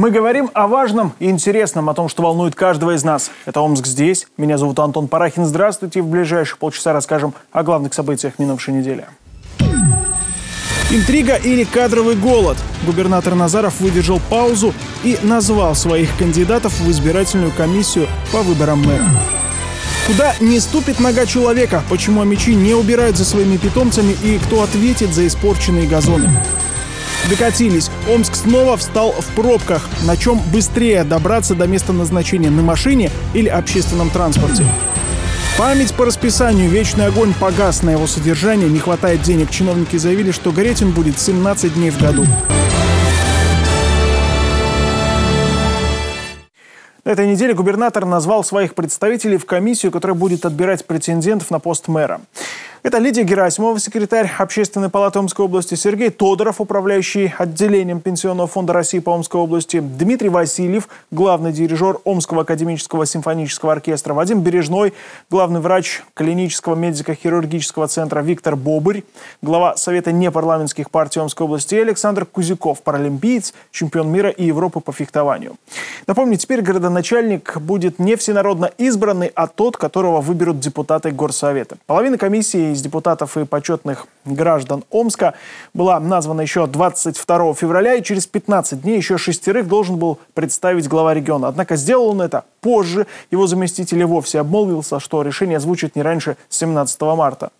Мы говорим о важном и интересном, о том, что волнует каждого из нас. Это Омск здесь. Меня зовут Антон Парахин. Здравствуйте. В ближайшие полчаса расскажем о главных событиях минувшей недели. Интрига или кадровый голод? Губернатор Назаров выдержал паузу и назвал своих кандидатов в избирательную комиссию по выборам мэра. Куда не ступит нога человека? Почему амичи не убирают за своими питомцами и кто ответит за испорченные газоны? Докатились. Омск снова встал в пробках. На чем быстрее добраться до места назначения на машине или общественном транспорте? Память по расписанию. Вечный огонь погас на его содержание. Не хватает денег. Чиновники заявили, что гореть он будет 17 дней в году. На этой неделе губернатор назвал своих представителей в комиссию, которая будет отбирать претендентов на пост мэра. Это Лидия Герасимова, секретарь Общественной палаты Омской области, Сергей Тодоров, управляющий отделением Пенсионного фонда России по Омской области, Дмитрий Васильев, главный дирижер Омского академического симфонического оркестра, Вадим Бережной, главный врач клинического медико-хирургического центра Виктор Бобырь, глава Совета непарламентских партий Омской области Александр Кузяков, паралимпиец, чемпион мира и Европы по фехтованию. Напомню, теперь городоначальник будет не всенародно избранный, а тот, которого выберут депутаты Горсовета. Половина комиссии из депутатов и почетных граждан Омска была названа еще 22 февраля, и через 15 дней еще шестерых должен был представить глава региона. Однако сделал он это позже. Его заместитель вовсе обмолвился, что решение озвучит не раньше 17 марта.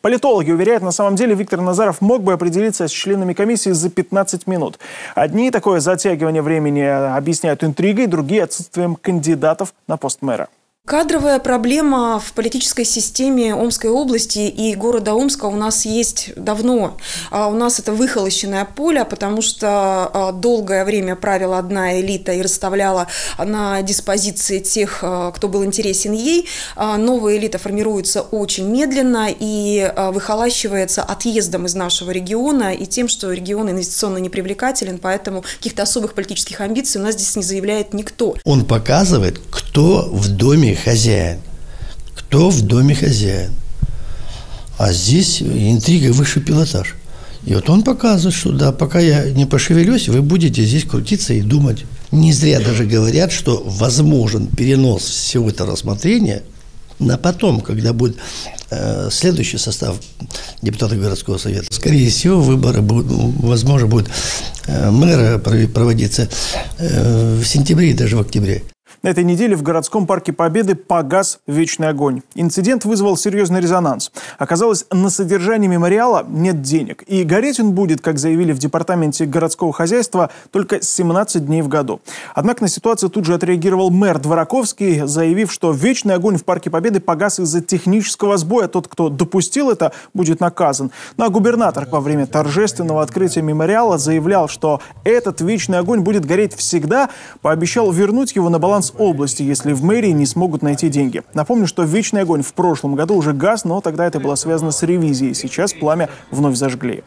Политологи уверяют, на самом деле Виктор Назаров мог бы определиться с членами комиссии за 15 минут. Одни такое затягивание времени объясняют интригой, другие – отсутствием кандидатов на пост мэра. Кадровая проблема в политической системе Омской области и города Омска у нас есть давно. А у нас это выхолощенное поле, потому что а, долгое время правила одна элита и расставляла на диспозиции тех, а, кто был интересен ей. Новая элита формируется очень медленно и выхолащивается отъездом из нашего региона и тем, что регион инвестиционно непривлекателен, поэтому каких-то особых политических амбиций у нас здесь не заявляет никто. Он показывает, кто в доме хозяин. Кто в доме хозяин. А здесь интрига высший пилотаж. И вот он показывает, что да, пока я не пошевелюсь, вы будете здесь крутиться и думать. Не зря даже говорят, что возможен перенос всего этого рассмотрения на потом, когда будет э, следующий состав депутатов городского совета. Скорее всего, выборы будут, возможно, будут э, мэра проводиться э, в сентябре и даже в октябре. На этой неделе в городском парке Победы погас вечный огонь. Инцидент вызвал серьезный резонанс. Оказалось, на содержание мемориала нет денег. И гореть он будет, как заявили в департаменте городского хозяйства, только 17 дней в году. Однако на ситуацию тут же отреагировал мэр Двораковский, заявив, что вечный огонь в парке Победы погас из-за технического сбоя. Тот, кто допустил это, будет наказан. Ну а губернатор во время торжественного открытия мемориала заявлял, что этот вечный огонь будет гореть всегда, пообещал вернуть его на баланс области, если в мэрии не смогут найти деньги. Напомню, что «Вечный огонь» в прошлом году уже газ, но тогда это было связано с ревизией. Сейчас пламя вновь зажгли.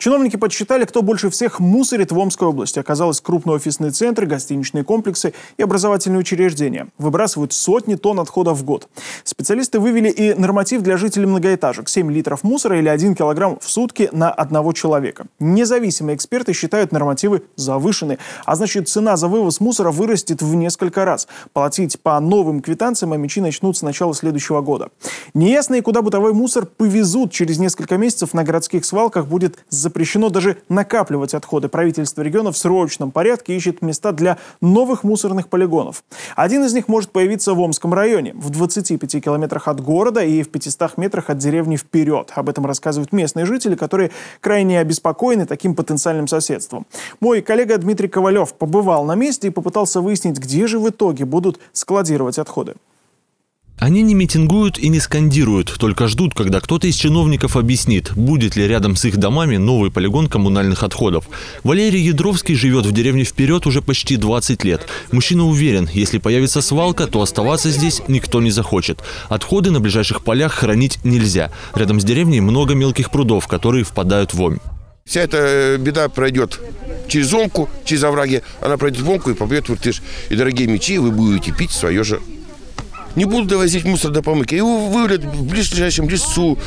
Чиновники подсчитали, кто больше всех мусорит в Омской области. Оказалось, крупные офисные центры, гостиничные комплексы и образовательные учреждения выбрасывают сотни тонн отходов в год. Специалисты вывели и норматив для жителей многоэтажек – 7 литров мусора или 1 килограмм в сутки на одного человека. Независимые эксперты считают нормативы завышены, а значит цена за вывоз мусора вырастет в несколько раз. Платить по новым квитанциям амичи начнут с начала следующего года. Неясно и куда бытовой мусор повезут через несколько месяцев на городских свалках будет за запрещено даже накапливать отходы. Правительство региона в срочном порядке ищет места для новых мусорных полигонов. Один из них может появиться в Омском районе, в 25 километрах от города и в 500 метрах от деревни вперед. Об этом рассказывают местные жители, которые крайне обеспокоены таким потенциальным соседством. Мой коллега Дмитрий Ковалев побывал на месте и попытался выяснить, где же в итоге будут складировать отходы. Они не митингуют и не скандируют, только ждут, когда кто-то из чиновников объяснит, будет ли рядом с их домами новый полигон коммунальных отходов. Валерий Ядровский живет в деревне «Вперед» уже почти 20 лет. Мужчина уверен, если появится свалка, то оставаться здесь никто не захочет. Отходы на ближайших полях хранить нельзя. Рядом с деревней много мелких прудов, которые впадают в омь. Вся эта беда пройдет через Омку, через овраги. Она пройдет в Омку и побьет в Иртыш. И, дорогие мечи, вы будете пить свое же не будут довозить мусор до помойки. Его вывалят в ближайшем лесу,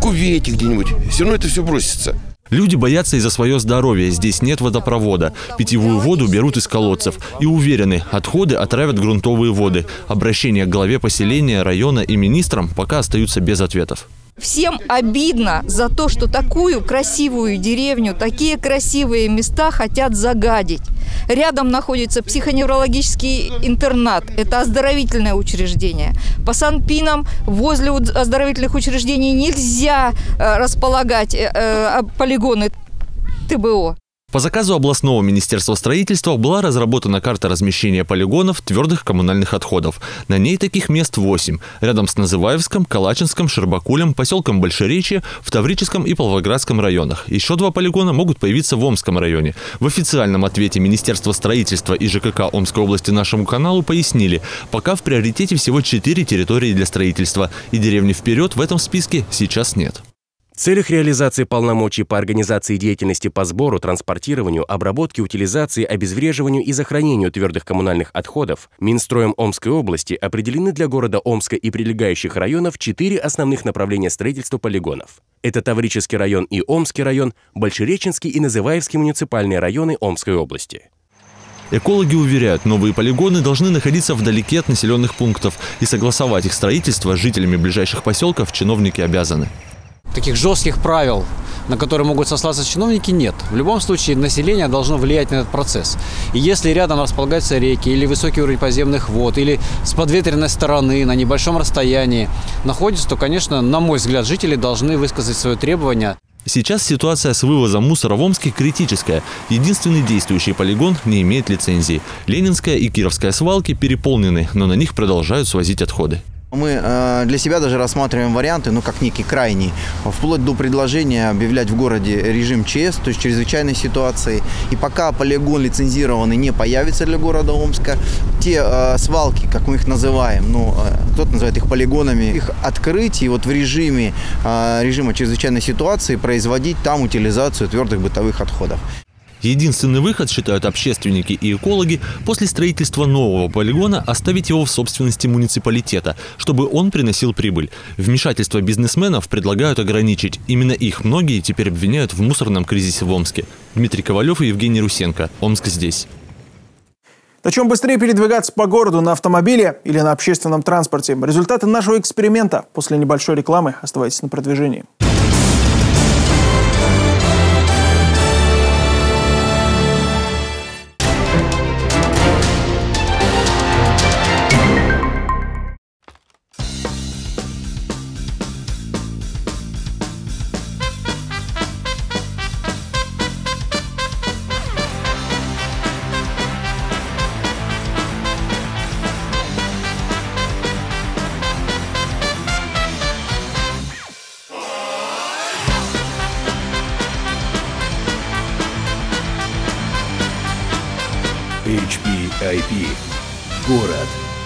кувете где-нибудь. Все равно это все бросится. Люди боятся из-за свое здоровье. Здесь нет водопровода. Питьевую воду берут из колодцев. И уверены, отходы отравят грунтовые воды. Обращения к главе поселения, района и министрам пока остаются без ответов. Всем обидно за то, что такую красивую деревню, такие красивые места хотят загадить. Рядом находится психоневрологический интернат. Это оздоровительное учреждение. По Санпинам возле оздоровительных учреждений нельзя э, располагать э, э, полигоны ТБО. По заказу областного министерства строительства была разработана карта размещения полигонов твердых коммунальных отходов. На ней таких мест 8. Рядом с Называевском, Калачинском, Шербакулем, поселком Большеречье, в Таврическом и Павлоградском районах. Еще два полигона могут появиться в Омском районе. В официальном ответе Министерства строительства и ЖКК Омской области нашему каналу пояснили, пока в приоритете всего 4 территории для строительства. И деревни вперед в этом списке сейчас нет. Целях реализации полномочий по организации деятельности по сбору, транспортированию, обработке, утилизации, обезвреживанию и захоронению твердых коммунальных отходов Минстроем Омской области определены для города Омска и прилегающих районов четыре основных направления строительства полигонов. Это Таврический район и Омский район, Большереченский и Называевский муниципальные районы Омской области. Экологи уверяют, новые полигоны должны находиться вдалеке от населенных пунктов, и согласовать их строительство с жителями ближайших поселков чиновники обязаны таких жестких правил, на которые могут сослаться чиновники, нет. В любом случае население должно влиять на этот процесс. И если рядом располагаются реки или высокий уровень подземных вод, или с подветренной стороны на небольшом расстоянии находится, то, конечно, на мой взгляд, жители должны высказать свое требование. Сейчас ситуация с вывозом мусора в Омске критическая. Единственный действующий полигон не имеет лицензии. Ленинская и Кировская свалки переполнены, но на них продолжают свозить отходы. Мы э, для себя даже рассматриваем варианты, ну, как некий крайний, вплоть до предложения объявлять в городе режим ЧС, то есть чрезвычайной ситуации. И пока полигон лицензированный не появится для города Омска, те э, свалки, как мы их называем, ну, э, кто-то называет их полигонами, их открыть и вот в режиме, э, режима чрезвычайной ситуации производить там утилизацию твердых бытовых отходов. Единственный выход, считают общественники и экологи, после строительства нового полигона оставить его в собственности муниципалитета, чтобы он приносил прибыль. Вмешательство бизнесменов предлагают ограничить. Именно их многие теперь обвиняют в мусорном кризисе в Омске. Дмитрий Ковалев и Евгений Русенко. Омск здесь. На чем быстрее передвигаться по городу на автомобиле или на общественном транспорте? Результаты нашего эксперимента после небольшой рекламы. Оставайтесь на продвижении.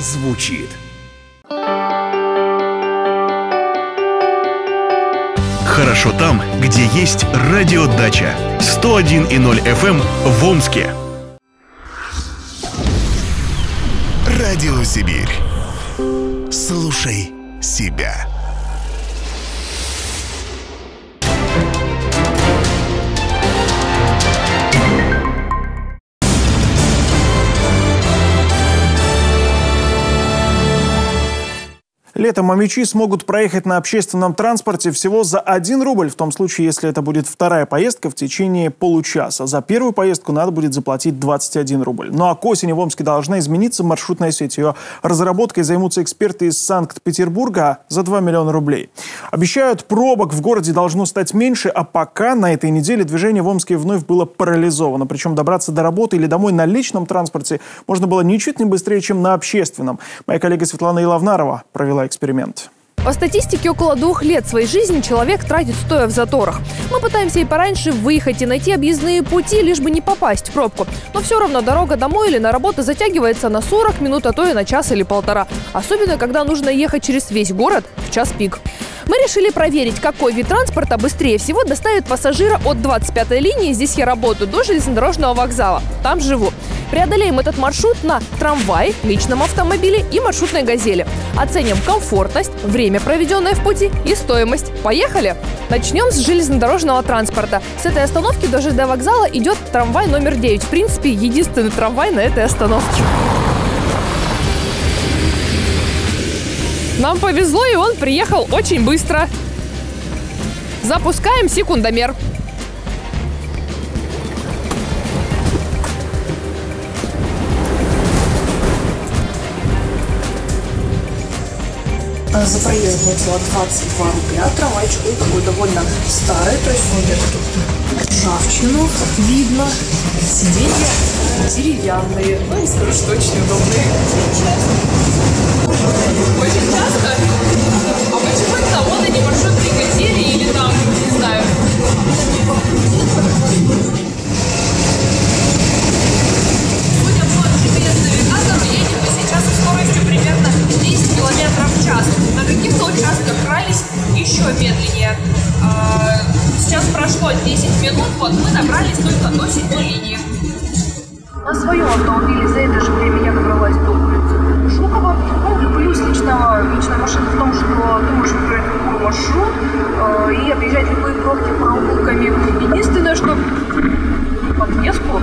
Звучит. Хорошо там, где есть радиодача. 101,0 FM эм в Омске. Радио Сибирь. Слушай себя. Летом амичи смогут проехать на общественном транспорте всего за 1 рубль, в том случае, если это будет вторая поездка в течение получаса. За первую поездку надо будет заплатить 21 рубль. Ну а к осени в Омске должна измениться маршрутная сеть. Ее разработкой займутся эксперты из Санкт-Петербурга за 2 миллиона рублей. Обещают, пробок в городе должно стать меньше, а пока на этой неделе движение в Омске вновь было парализовано. Причем добраться до работы или домой на личном транспорте можно было ничуть не быстрее, чем на общественном. Моя коллега Светлана Иловнарова провела experimento. По статистике, около двух лет своей жизни человек тратит стоя в заторах. Мы пытаемся и пораньше выехать и найти объездные пути, лишь бы не попасть в пробку. Но все равно дорога домой или на работу затягивается на 40 минут, а то и на час или полтора. Особенно, когда нужно ехать через весь город в час пик. Мы решили проверить, какой вид транспорта быстрее всего доставит пассажира от 25-й линии, здесь я работаю, до железнодорожного вокзала. Там живу. Преодолеем этот маршрут на трамвае, личном автомобиле и маршрутной «Газели». Оценим комфортность, время, проведенное в пути и стоимость. Поехали! Начнем с железнодорожного транспорта. С этой остановки до ЖД вокзала идет трамвай номер 9. В принципе, единственный трамвай на этой остановке. Нам повезло, и он приехал очень быстро. Запускаем секундомер. За проезд вышло 22 рубля. Трамвайчик ну, такой довольно старый, то есть он держит ржавчину, видно. Сиденья деревянные. Ну, не скажу, что очень удобные. Очень часто? А почему это завода не маршрут двигатели или там, 10 км в час. На каких-то крались еще медленнее. А, Сейчас прошло 10 минут, вот мы добрались только до седьмой линии. На своем автомобиле за это же время я добралась до улицы Жукова. Ну, плюс личного, личной машины в том, что ты можешь выбрать любой маршрут э, и объезжать любые пробки проулками. Единственное, что подвеску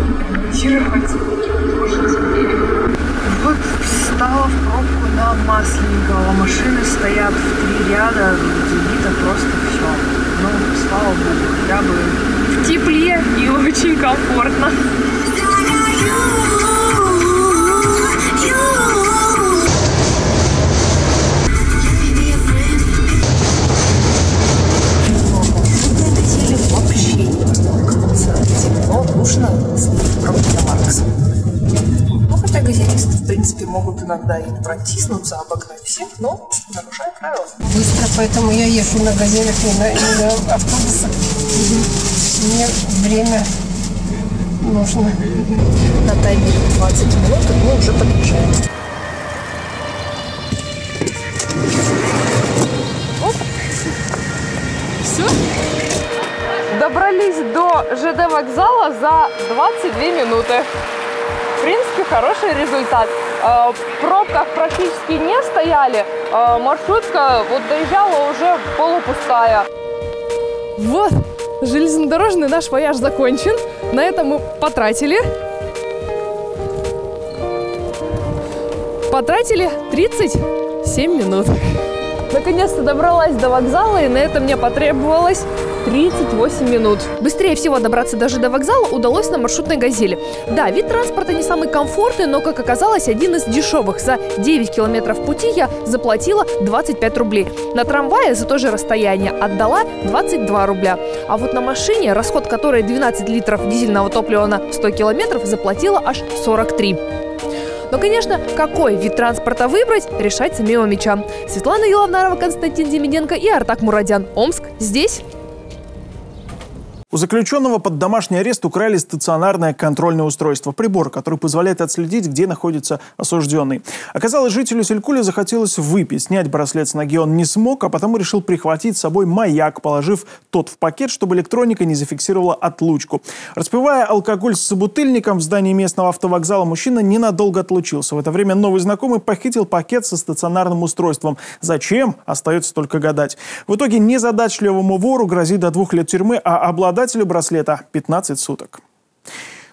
очень сильнее. Вот встала в пробку на Масленникова. Машины стоят в три ряда, забито просто все. Ну, слава богу, хотя бы в тепле и очень комфортно. Газетисты, в принципе, могут иногда и протиснуться, обогнать всех, но нарушая правила. Быстро, поэтому я езжу на газелях и на, и на автобусах. Мне время нужно. На таймере 20 минут, и мы уже подъезжаем. Все? Добрались до ЖД вокзала за 22 минуты. Хороший результат. Э, В пробках практически не стояли. Э, Маршрутка вот доезжала уже полупустая. Вот, железнодорожный наш вояж закончен. На этом мы потратили. Потратили 37 минут. Наконец-то добралась до вокзала, и на это мне потребовалось 38 минут. Быстрее всего добраться даже до вокзала удалось на маршрутной «Газели». Да, вид транспорта не самый комфортный, но, как оказалось, один из дешевых. За 9 километров пути я заплатила 25 рублей. На трамвае за то же расстояние отдала 22 рубля. А вот на машине, расход которой 12 литров дизельного топлива на 100 километров, заплатила аж 43. Но, конечно, какой вид транспорта выбрать, решать самим мечам. Светлана Еловнарова, Константин Демиденко и Артак Мурадян. Омск здесь. У заключенного под домашний арест украли стационарное контрольное устройство. Прибор, который позволяет отследить, где находится осужденный. Оказалось, жителю Селькуля захотелось выпить. Снять браслет с ноги он не смог, а потому решил прихватить с собой маяк, положив тот в пакет, чтобы электроника не зафиксировала отлучку. Распивая алкоголь с собутыльником в здании местного автовокзала, мужчина ненадолго отлучился. В это время новый знакомый похитил пакет со стационарным устройством. Зачем? Остается только гадать. В итоге незадачливому вору грозит до двух лет тюрьмы, а обладателю браслета 15 суток.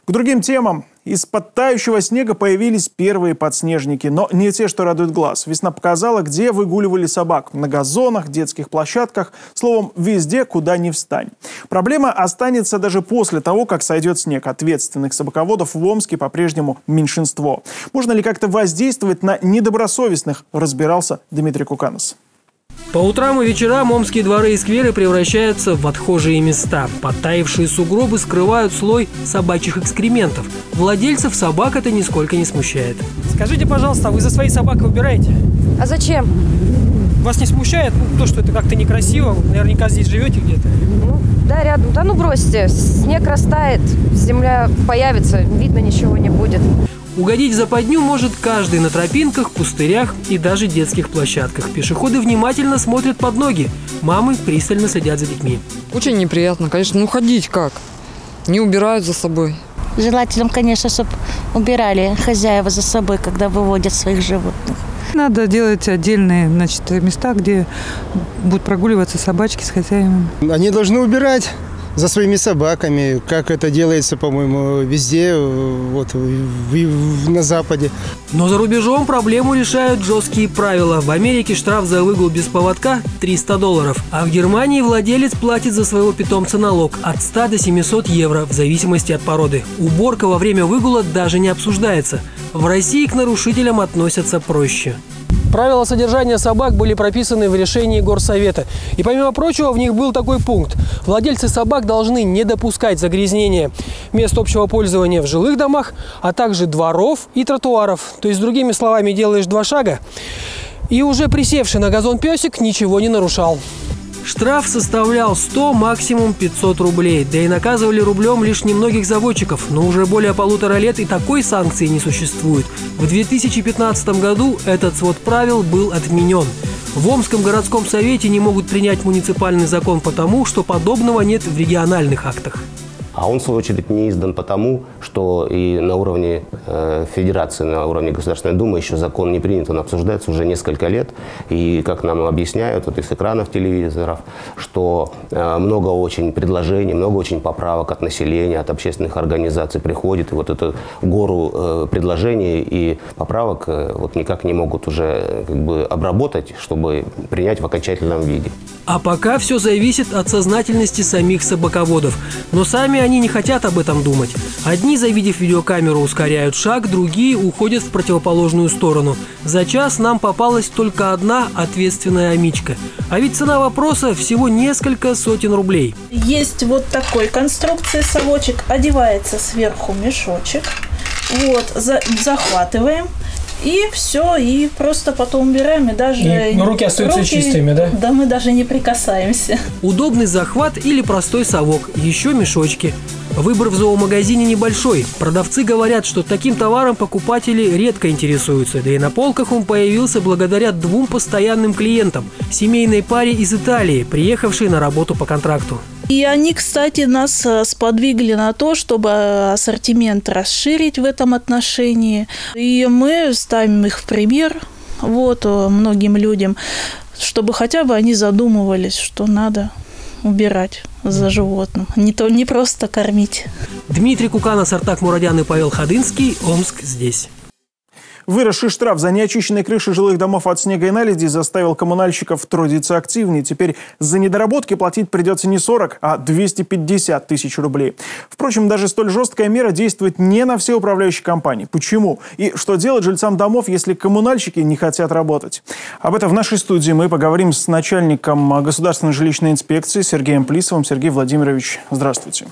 К другим темам. Из-под снега появились первые подснежники, но не те, что радуют глаз. Весна показала, где выгуливали собак. На газонах, детских площадках, словом, везде, куда ни встань. Проблема останется даже после того, как сойдет снег. Ответственных собаководов в Омске по-прежнему меньшинство. Можно ли как-то воздействовать на недобросовестных, разбирался Дмитрий Куканос. По утрам и вечерам омские дворы и скверы превращаются в отхожие места. Подтаившие сугробы скрывают слой собачьих экскрементов. Владельцев собак это нисколько не смущает. Скажите, пожалуйста, а вы за своей собакой убираете? А зачем? Вас не смущает ну, то, что это как-то некрасиво? Вы наверняка здесь живете где-то. Да, рядом. Да ну бросьте, снег растает, земля появится, видно ничего не будет. Угодить в западню может каждый на тропинках, пустырях и даже детских площадках. Пешеходы внимательно смотрят под ноги. Мамы пристально следят за детьми. Очень неприятно, конечно. Ну ходить как? Не убирают за собой. Желательно, конечно, чтобы убирали хозяева за собой, когда выводят своих животных. Надо делать отдельные значит, места, где будут прогуливаться собачки с хозяевами. Они должны убирать за своими собаками, как это делается, по-моему, везде, вот в, в, на Западе. Но за рубежом проблему решают жесткие правила. В Америке штраф за выгул без поводка – 300 долларов, а в Германии владелец платит за своего питомца налог от 100 до 700 евро в зависимости от породы. Уборка во время выгула даже не обсуждается. В России к нарушителям относятся проще. Правила содержания собак были прописаны в решении Горсовета. И помимо прочего, в них был такой пункт. Владельцы собак должны не допускать загрязнения мест общего пользования в жилых домах, а также дворов и тротуаров. То есть, другими словами, делаешь два шага, и уже присевший на газон песик ничего не нарушал. Штраф составлял 100, максимум 500 рублей. Да и наказывали рублем лишь немногих заводчиков. Но уже более полутора лет и такой санкции не существует. В 2015 году этот свод правил был отменен. В Омском городском совете не могут принять муниципальный закон потому, что подобного нет в региональных актах. А он, в свою очередь, не издан потому, что и на уровне э, Федерации, на уровне Государственной Думы еще закон не принят, он обсуждается уже несколько лет. И, как нам объясняют вот из экранов телевизоров, что э, много очень предложений, много очень поправок от населения, от общественных организаций приходит. И вот эту гору э, предложений и поправок э, вот никак не могут уже э, как бы обработать, чтобы принять в окончательном виде. А пока все зависит от сознательности самих собаководов. Но сами они не хотят об этом думать. Одни, завидев видеокамеру, ускоряют шаг, другие уходят в противоположную сторону. За час нам попалась только одна ответственная амичка. А ведь цена вопроса всего несколько сотен рублей. Есть вот такой конструкции совочек. Одевается сверху мешочек. Вот, за, захватываем. И все, и просто потом убираем, и даже... И руки остаются руки, чистыми, да? Да, мы даже не прикасаемся. Удобный захват или простой совок, еще мешочки. Выбор в зоомагазине небольшой. Продавцы говорят, что таким товаром покупатели редко интересуются. Да и на полках он появился благодаря двум постоянным клиентам – семейной паре из Италии, приехавшей на работу по контракту. И они, кстати, нас э, сподвигли на то, чтобы ассортимент расширить в этом отношении. И мы ставим их в пример вот, э, многим людям, чтобы хотя бы они задумывались, что надо убирать за животным, не, то, не просто кормить. Дмитрий Куканов, Артак Мурадян и Павел Ходынский. Омск здесь. Выросший штраф за неочищенные крыши жилых домов от снега и наледи заставил коммунальщиков трудиться активнее. Теперь за недоработки платить придется не 40, а 250 тысяч рублей. Впрочем, даже столь жесткая мера действует не на все управляющие компании. Почему? И что делать жильцам домов, если коммунальщики не хотят работать? Об этом в нашей студии мы поговорим с начальником государственной жилищной инспекции Сергеем Плисовым. Сергей Владимирович, здравствуйте.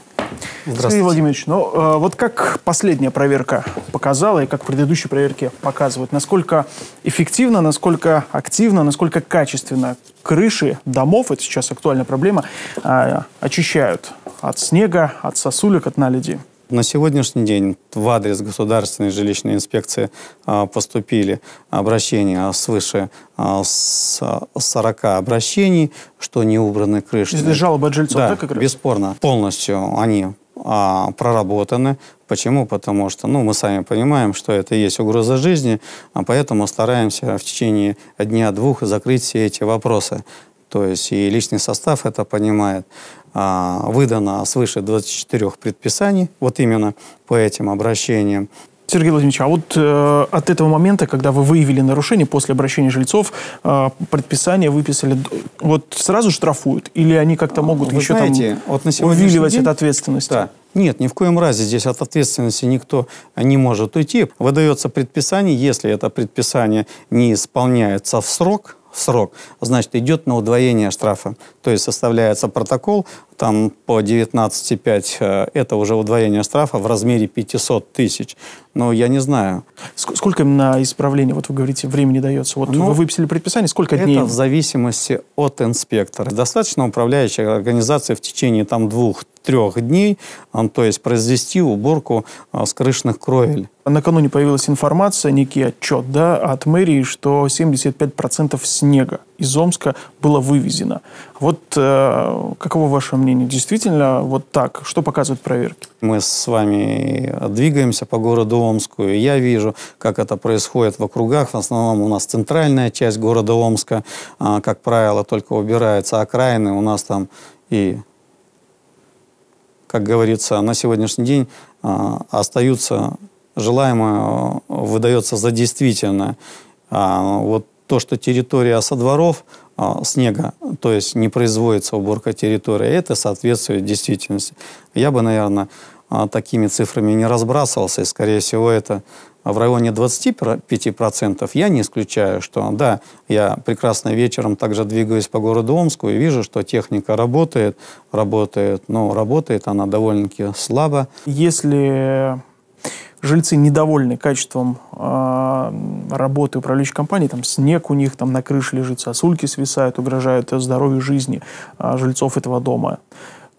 Здравствуйте. Сергей Владимирович, ну э, вот как последняя проверка показала и как предыдущие проверки показывают, насколько эффективно, насколько активно, насколько качественно крыши домов, это сейчас актуальная проблема, э, очищают от снега, от сосулек, от наледи? На сегодняшний день в адрес Государственной жилищной инспекции а, поступили обращения свыше а, 40 обращений, что не убраны крыши. Это жалобы от жильцов, да, да, как раз? бесспорно. Полностью они а, проработаны. Почему? Потому что, ну, мы сами понимаем, что это есть угроза жизни, а поэтому стараемся в течение дня-двух закрыть все эти вопросы. То есть и личный состав это понимает. А, выдано свыше 24 предписаний, вот именно по этим обращениям. Сергей Владимирович, а вот э, от этого момента, когда вы выявили нарушение после обращения жильцов, э, предписание выписали, вот сразу штрафуют? Или они как-то могут вы еще знаете, там вот на увиливать день, от ответственности? Да. Нет, ни в коем разе здесь от ответственности никто не может уйти. Выдается предписание, если это предписание не исполняется в срок, срок, значит, идет на удвоение штрафа. То есть составляется протокол, там по 19,5 э, это уже удвоение штрафа в размере 500 тысяч. Но я не знаю. Сколько на исправление, вот вы говорите, времени дается? Вот ну, вы выписали предписание, сколько это дней? Это в зависимости от инспектора. Достаточно управляющей организации в течение там двух трех дней, то есть произвести уборку с крышных кровель. Накануне появилась информация, некий отчет да, от мэрии, что 75% снега из Омска было вывезено. Вот э, каково ваше мнение? Действительно вот так? Что показывают проверки? Мы с вами двигаемся по городу Омску, и я вижу, как это происходит в округах. В основном у нас центральная часть города Омска, а, как правило, только убирается окраины. У нас там и, как говорится, на сегодняшний день а, остаются желаемое э, выдается за действительное. А вот то, что территория со дворов а, снега, то есть не производится уборка территории, это соответствует действительности. Я бы, наверное, а, такими цифрами не разбрасывался, и, скорее всего, это в районе 25%. Я не исключаю, что, да, я прекрасно вечером также двигаюсь по городу Омску и вижу, что техника работает, работает, но работает она довольно-таки слабо. Если жильцы недовольны качеством э, работы управляющей компании, там снег у них там на крыше лежит, сосульки свисают, угрожают здоровью жизни э, жильцов этого дома.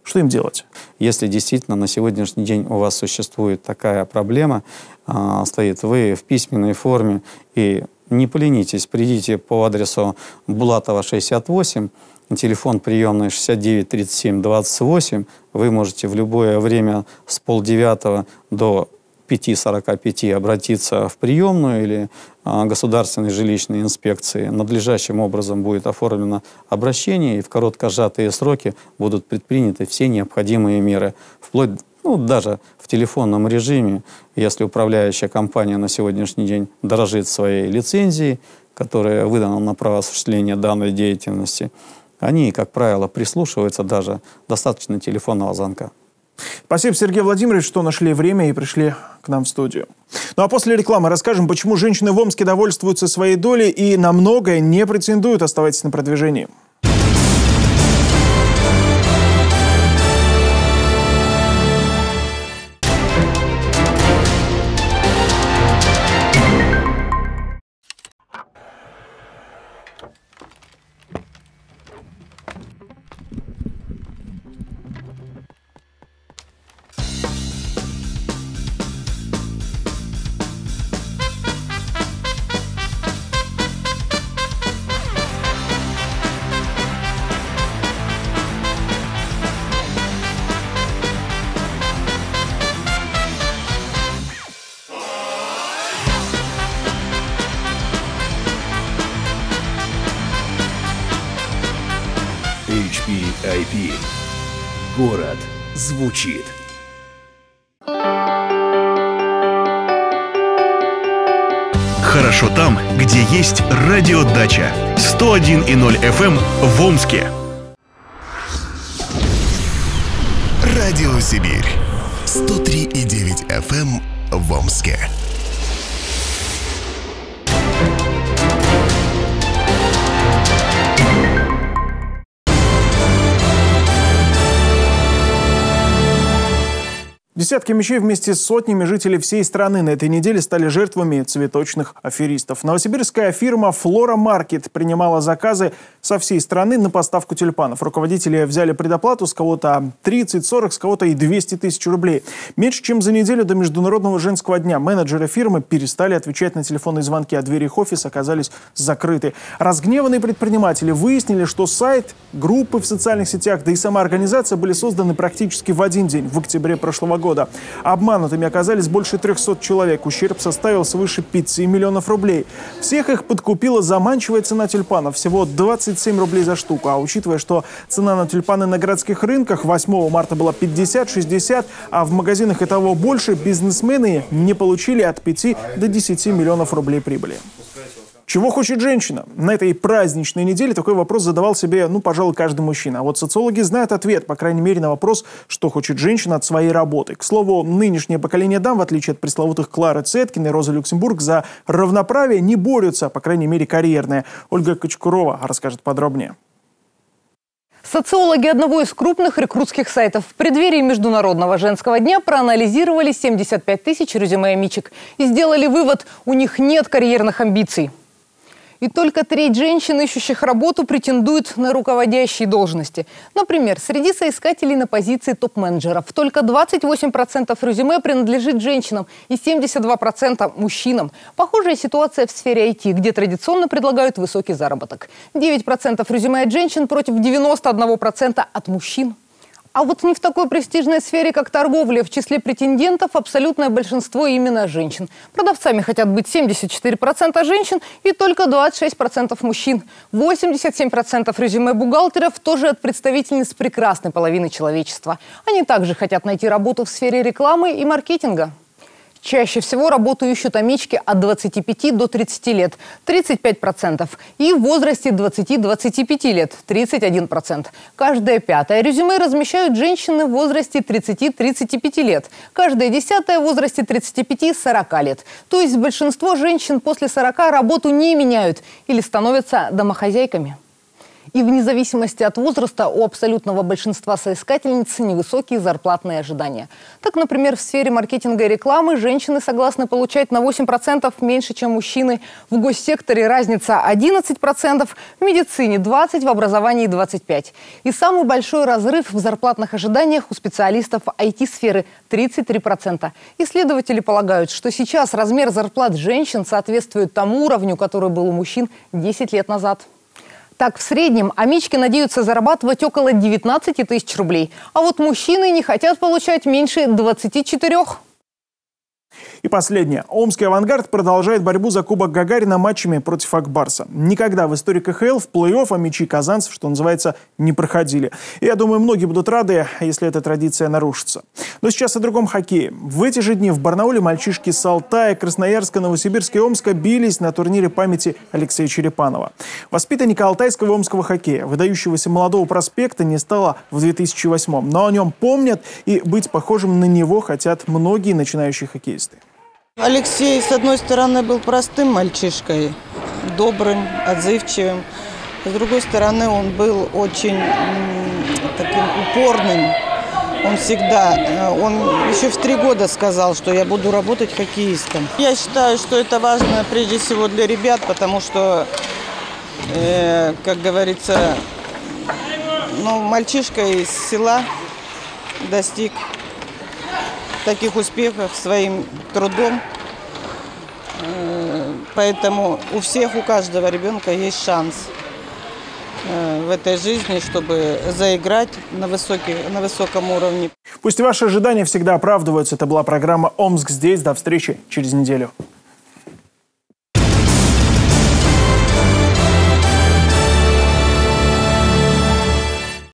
Что им делать? Если действительно на сегодняшний день у вас существует такая проблема, э, стоит вы в письменной форме и не поленитесь, придите по адресу Булатова 68, телефон приемный 69 37 28. Вы можете в любое время с полдевятого до 5-45 обратиться в приемную или а, государственной жилищной инспекции. Надлежащим образом будет оформлено обращение, и в коротко сжатые сроки будут предприняты все необходимые меры, вплоть ну, даже в телефонном режиме, если управляющая компания на сегодняшний день дорожит своей лицензией, которая выдана на право осуществления данной деятельности, они, как правило, прислушиваются даже достаточно телефонного звонка. Спасибо, Сергей Владимирович, что нашли время и пришли к нам в студию. Ну а после рекламы расскажем, почему женщины в Омске довольствуются своей долей и на многое не претендуют. Оставайтесь на продвижении. HPIP. Город звучит. Хорошо там, где есть радиодача. 101,0 FM в Омске. Радио Сибирь. 103,9 FM в Омске. Десятки мечей вместе с сотнями жителей всей страны на этой неделе стали жертвами цветочных аферистов. Новосибирская фирма «Флора Маркет» принимала заказы со всей страны на поставку тюльпанов. Руководители взяли предоплату с кого-то 30-40, с кого-то и 200 тысяч рублей. Меньше чем за неделю до Международного женского дня менеджеры фирмы перестали отвечать на телефонные звонки, а двери их офиса оказались закрыты. Разгневанные предприниматели выяснили, что сайт, группы в социальных сетях, да и сама организация были созданы практически в один день, в октябре прошлого года года. Обманутыми оказались больше 300 человек. Ущерб составил свыше 5 миллионов рублей. Всех их подкупила заманчивая цена тюльпанов. Всего 27 рублей за штуку. А учитывая, что цена на тюльпаны на городских рынках 8 марта была 50-60, а в магазинах и того больше, бизнесмены не получили от 5 до 10 миллионов рублей прибыли. Чего хочет женщина? На этой праздничной неделе такой вопрос задавал себе, ну, пожалуй, каждый мужчина. А вот социологи знают ответ, по крайней мере, на вопрос, что хочет женщина от своей работы. К слову, нынешнее поколение дам, в отличие от пресловутых Клары Цеткин и Розы Люксембург, за равноправие не борются, по крайней мере, карьерные. Ольга Кочкурова расскажет подробнее. Социологи одного из крупных рекрутских сайтов в преддверии Международного женского дня проанализировали 75 тысяч резюме мичек и сделали вывод – у них нет карьерных амбиций. И только треть женщин, ищущих работу, претендует на руководящие должности. Например, среди соискателей на позиции топ-менеджеров только 28% резюме принадлежит женщинам и 72% мужчинам. Похожая ситуация в сфере IT, где традиционно предлагают высокий заработок. 9% резюме от женщин против 91% от мужчин. А вот не в такой престижной сфере, как торговля. В числе претендентов абсолютное большинство именно женщин. Продавцами хотят быть 74% женщин и только 26% мужчин. 87% резюме бухгалтеров тоже от представительниц прекрасной половины человечества. Они также хотят найти работу в сфере рекламы и маркетинга. Чаще всего работу ищут амички от 25 до 30 лет – 35%. И в возрасте 20-25 лет – 31%. Каждое пятое резюме размещают женщины в возрасте 30-35 лет. Каждое десятое в возрасте 35-40 лет. То есть большинство женщин после 40 работу не меняют или становятся домохозяйками. И вне зависимости от возраста у абсолютного большинства соискательниц невысокие зарплатные ожидания. Так, например, в сфере маркетинга и рекламы женщины согласны получать на 8% меньше, чем мужчины. В госсекторе разница 11%, в медицине 20%, в образовании 25%. И самый большой разрыв в зарплатных ожиданиях у специалистов IT-сферы 33%. Исследователи полагают, что сейчас размер зарплат женщин соответствует тому уровню, который был у мужчин 10 лет назад. Так, в среднем амички надеются зарабатывать около 19 тысяч рублей. А вот мужчины не хотят получать меньше 24. И последнее. Омский «Авангард» продолжает борьбу за Кубок Гагарина матчами против Акбарса. Никогда в истории КХЛ в плей-офф а мячи казанцев, что называется, не проходили. И я думаю, многие будут рады, если эта традиция нарушится. Но сейчас о другом хоккее. В эти же дни в Барнауле мальчишки с Алтая, Красноярска, Новосибирска и Омска бились на турнире памяти Алексея Черепанова. Воспитанника алтайского и омского хоккея, выдающегося молодого проспекта, не стало в 2008 но о нем помнят и быть похожим на него хотят многие начинающие хоккеисты. Алексей, с одной стороны, был простым мальчишкой, добрым, отзывчивым. С другой стороны, он был очень таким упорным. Он всегда, э, он еще в три года сказал, что я буду работать хоккеистом. Я считаю, что это важно прежде всего для ребят, потому что, э, как говорится, ну, мальчишка из села достиг таких успехов своим трудом. Э, поэтому у всех, у каждого ребенка есть шанс э, в этой жизни, чтобы заиграть на, высокий, на высоком уровне. Пусть ваши ожидания всегда оправдываются. Это была программа «Омск здесь». До встречи через неделю.